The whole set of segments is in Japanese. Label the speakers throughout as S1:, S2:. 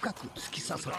S1: 深く突き刺さった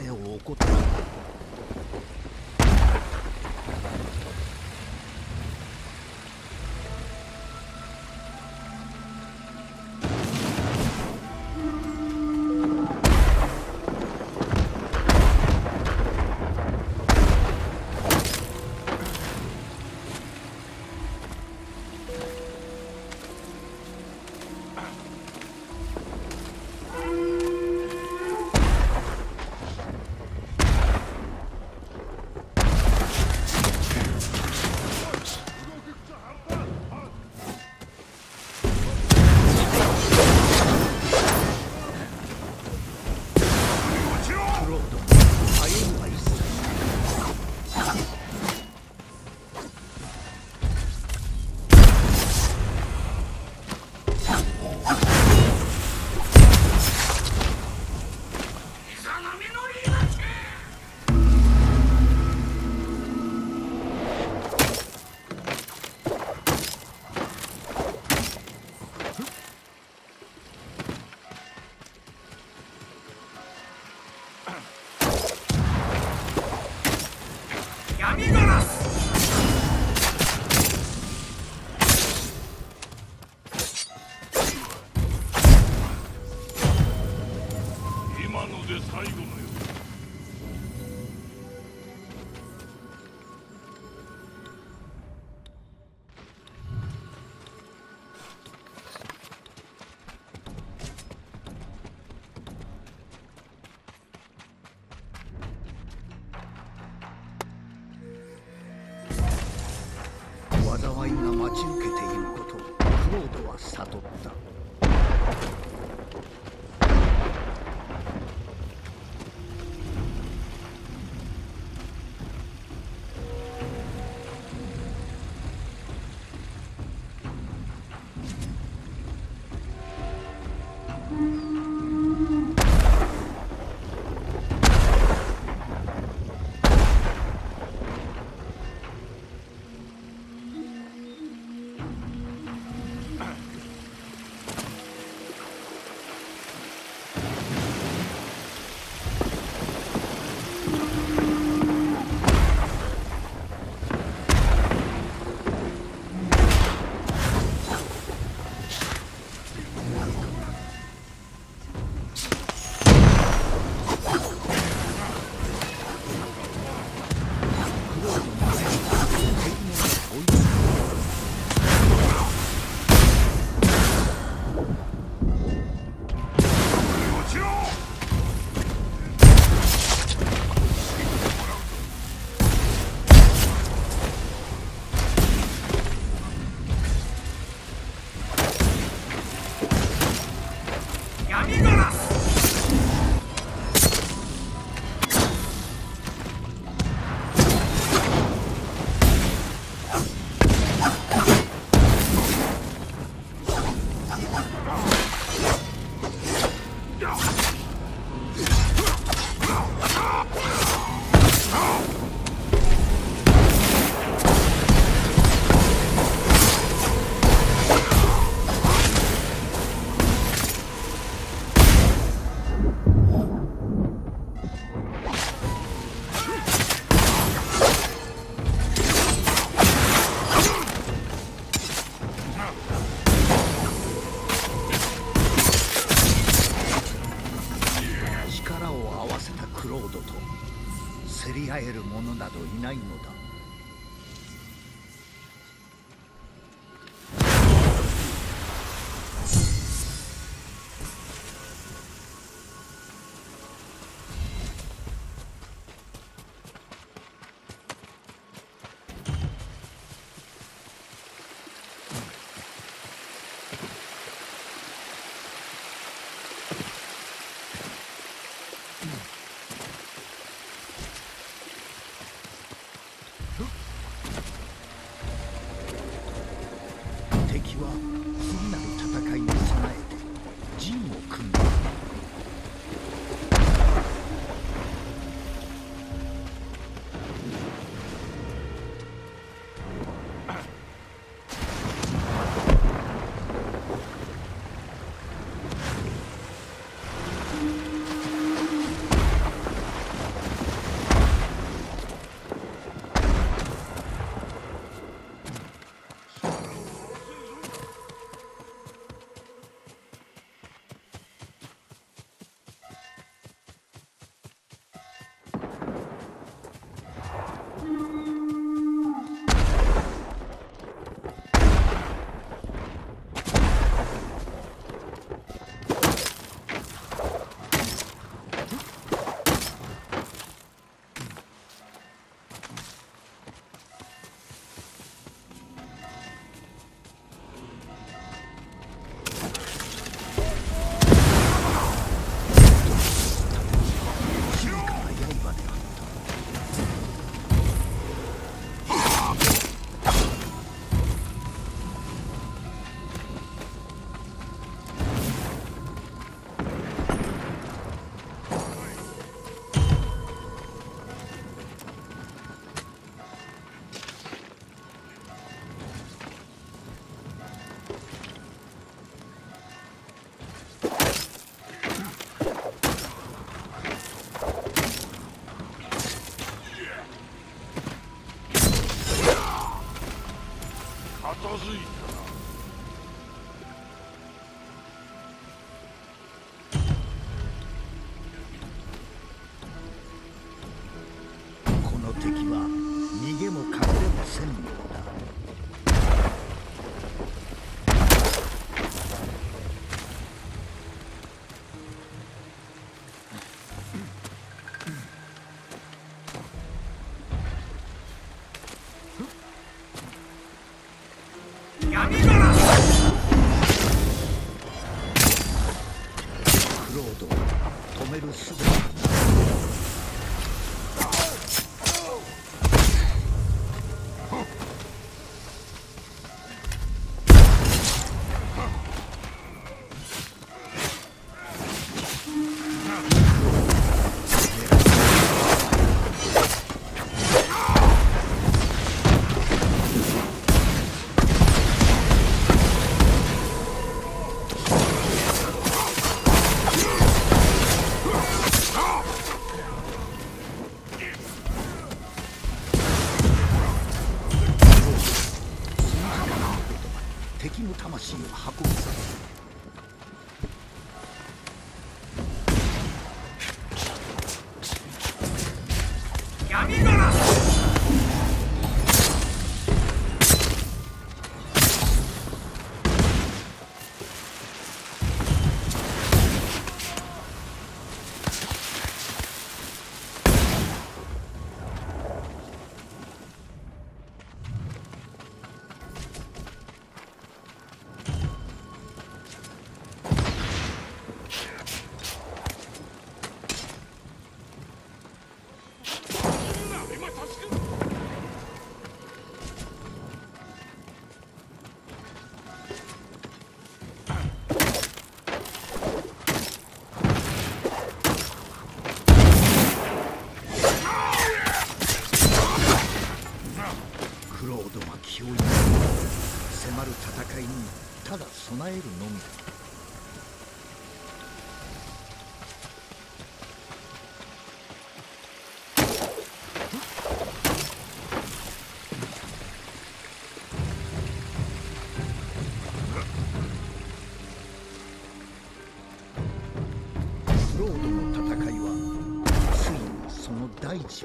S1: 前を怠った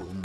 S2: の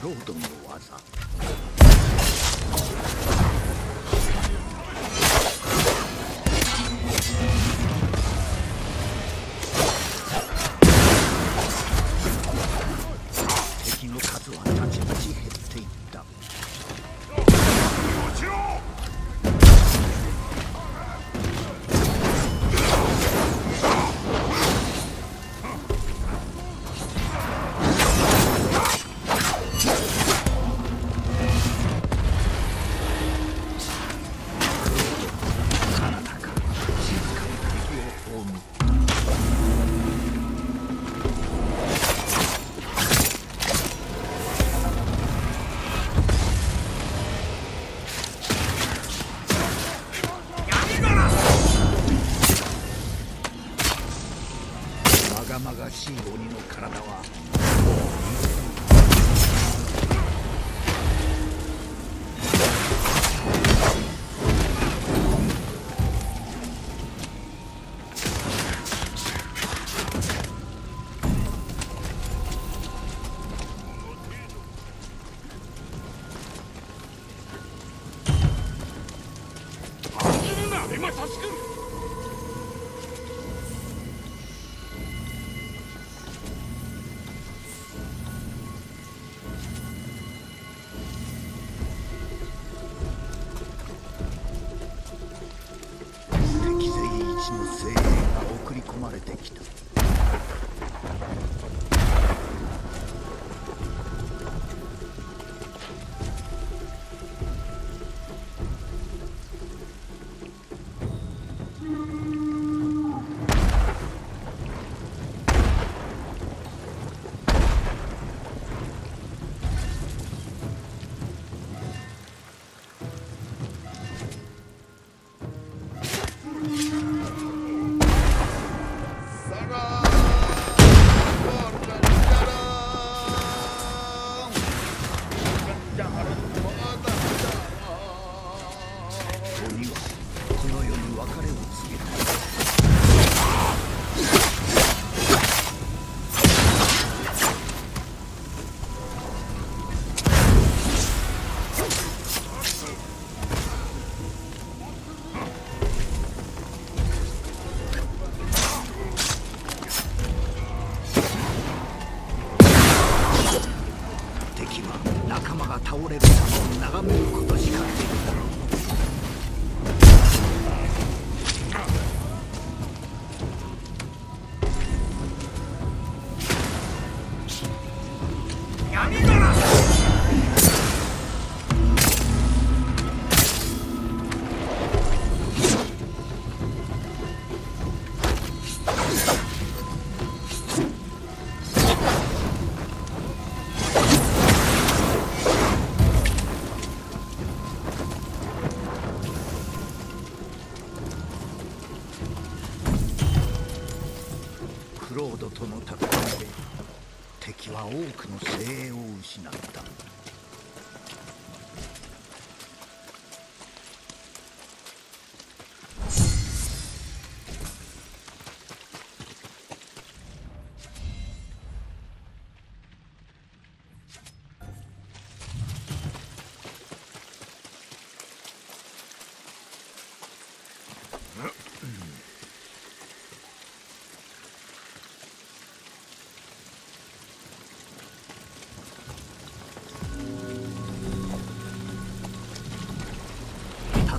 S1: さにクロードの技。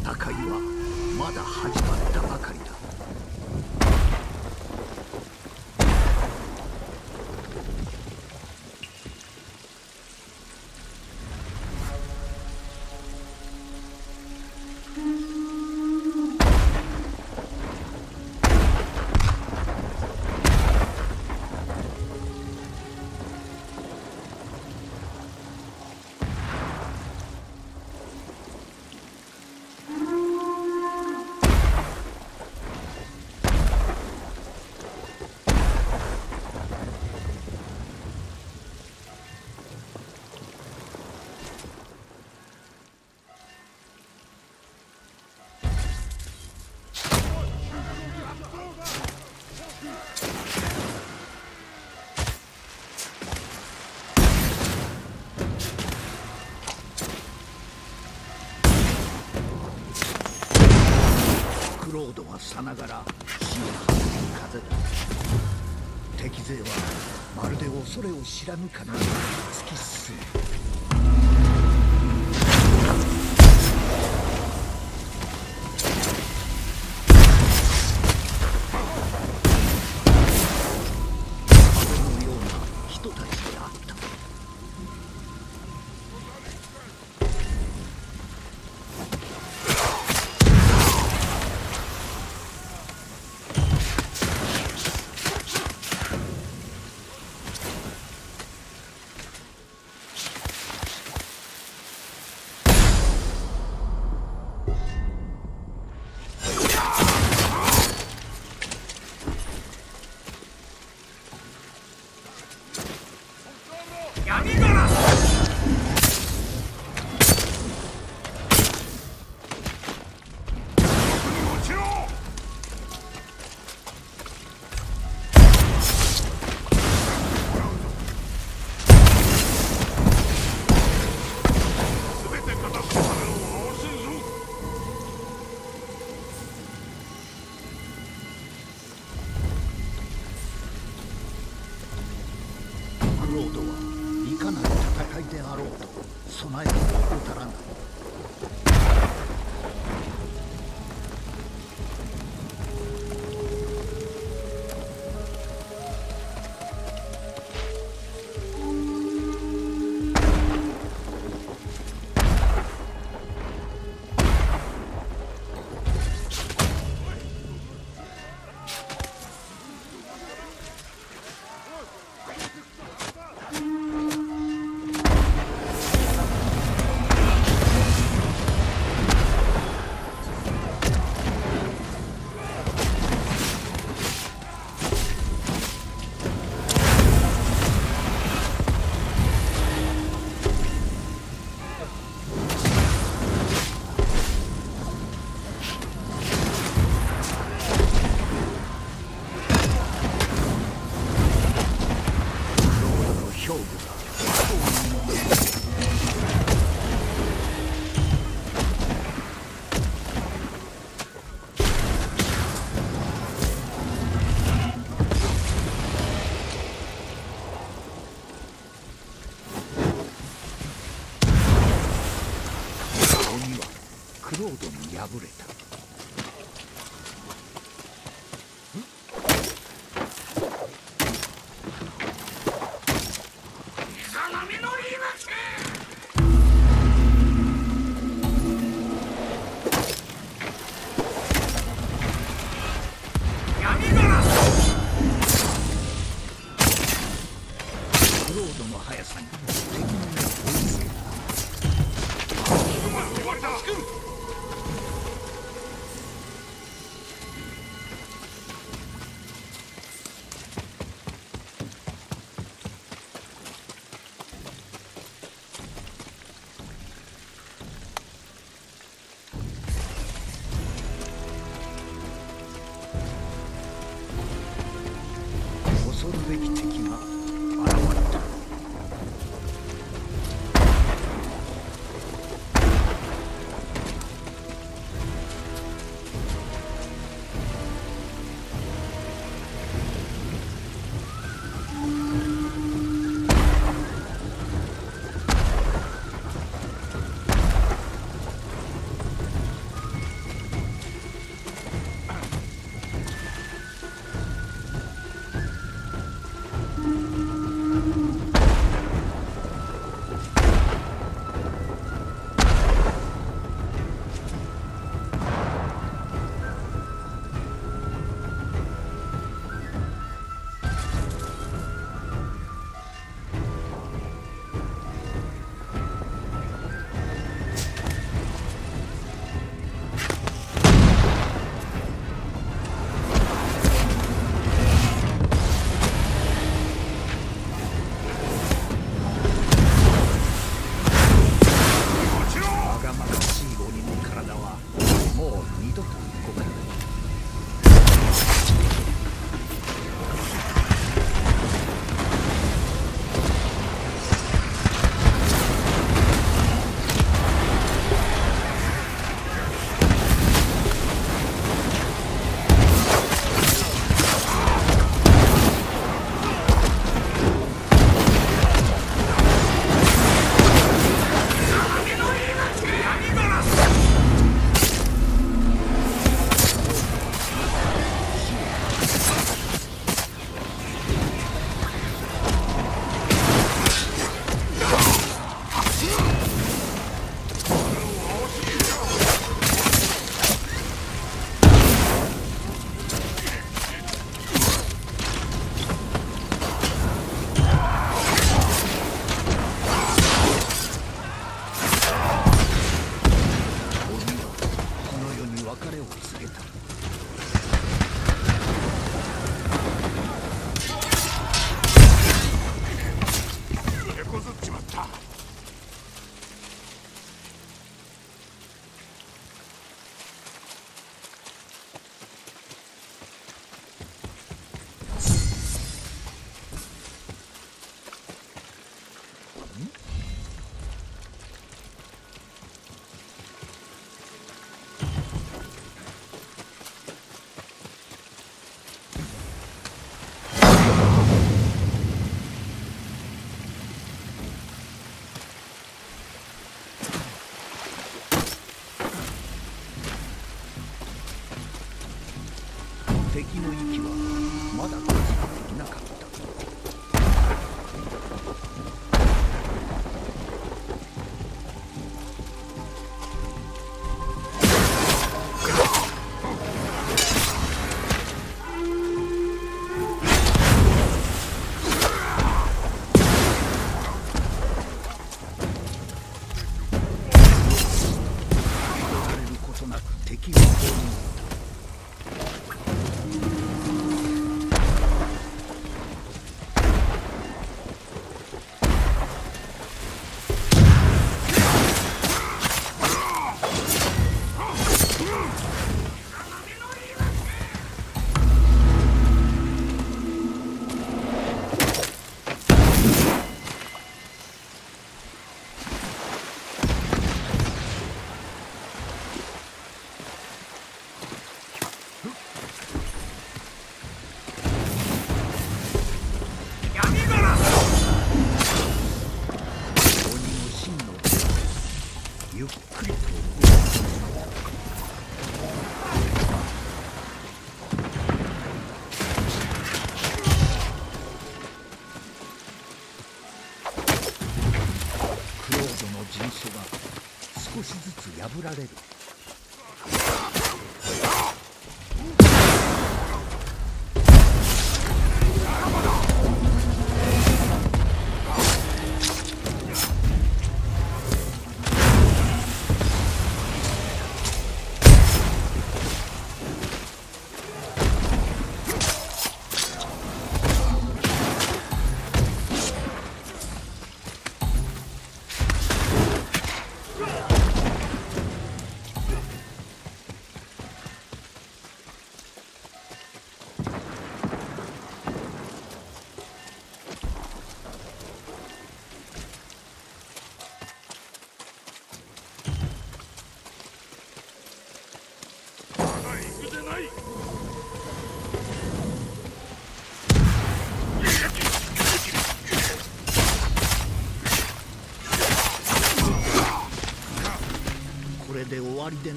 S1: 戦いはまだ始まる。さながら死を放つ風だ。敵勢はまるで恐れを知らぬかのように突き進む。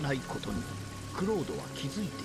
S1: ないことにクロードは気づいて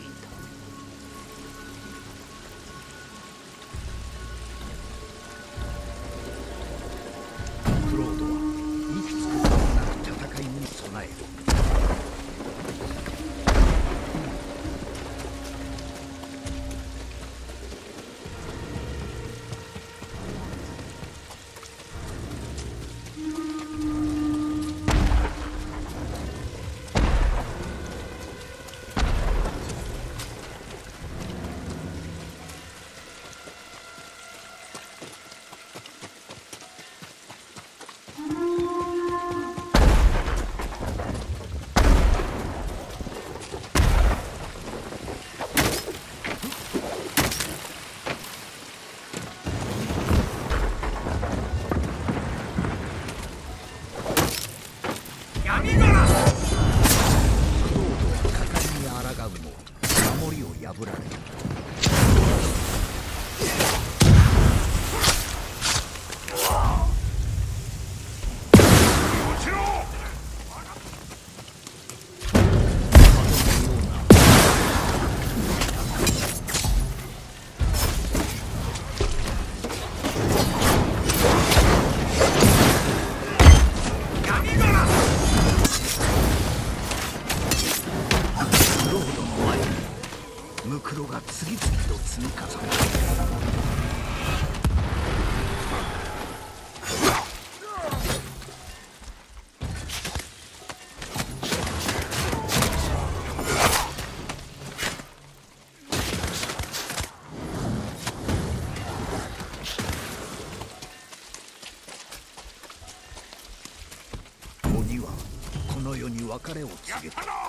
S1: 別れを告げた。